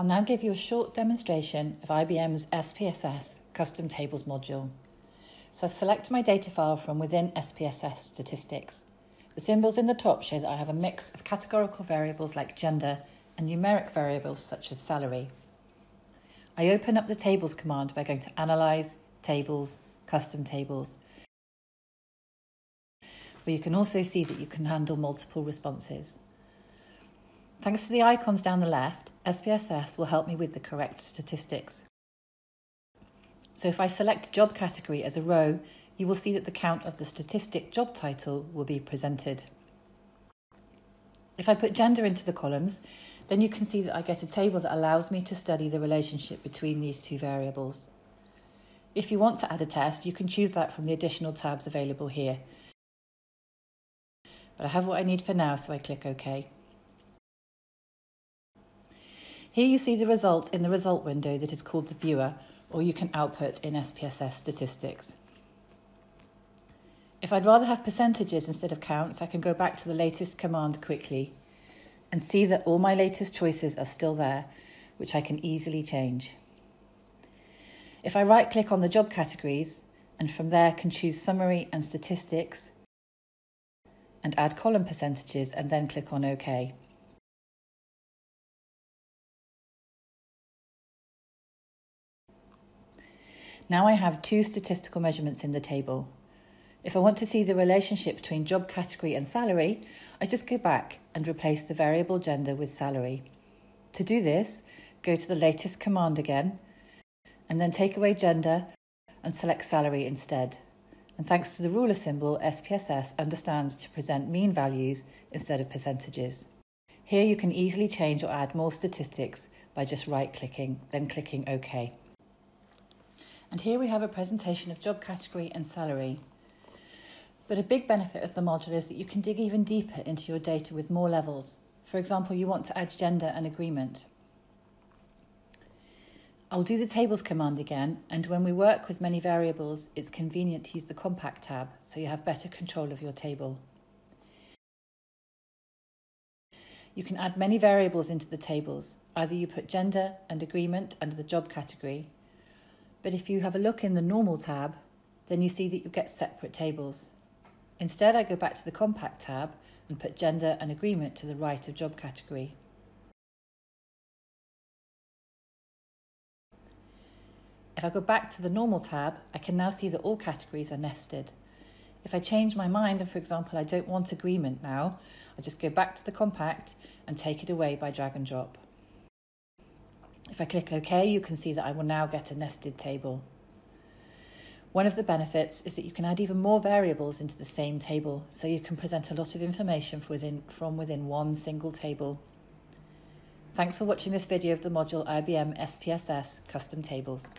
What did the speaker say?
I'll now give you a short demonstration of IBM's SPSS Custom Tables module. So I select my data file from within SPSS Statistics. The symbols in the top show that I have a mix of categorical variables like gender and numeric variables such as salary. I open up the Tables command by going to Analyze, Tables, Custom Tables, where you can also see that you can handle multiple responses. Thanks to the icons down the left, SPSS will help me with the correct statistics. So if I select job category as a row, you will see that the count of the statistic job title will be presented. If I put gender into the columns, then you can see that I get a table that allows me to study the relationship between these two variables. If you want to add a test, you can choose that from the additional tabs available here. But I have what I need for now, so I click OK. Here you see the result in the result window that is called the viewer, or you can output in SPSS statistics. If I'd rather have percentages instead of counts, I can go back to the latest command quickly and see that all my latest choices are still there, which I can easily change. If I right click on the job categories and from there can choose summary and statistics and add column percentages and then click on OK. Now I have two statistical measurements in the table. If I want to see the relationship between job category and salary, I just go back and replace the variable gender with salary. To do this, go to the latest command again, and then take away gender and select salary instead. And thanks to the ruler symbol, SPSS understands to present mean values instead of percentages. Here you can easily change or add more statistics by just right clicking, then clicking OK. And here we have a presentation of job category and salary. But a big benefit of the module is that you can dig even deeper into your data with more levels. For example, you want to add gender and agreement. I'll do the tables command again, and when we work with many variables, it's convenient to use the compact tab so you have better control of your table. You can add many variables into the tables. Either you put gender and agreement under the job category, but if you have a look in the Normal tab, then you see that you get separate tables. Instead, I go back to the Compact tab and put Gender and Agreement to the right of Job category. If I go back to the Normal tab, I can now see that all categories are nested. If I change my mind and, for example, I don't want agreement now, I just go back to the compact and take it away by drag and drop. If I click OK, you can see that I will now get a nested table. One of the benefits is that you can add even more variables into the same table, so you can present a lot of information within, from within one single table. Thanks for watching this video of the module IBM SPSS Custom Tables.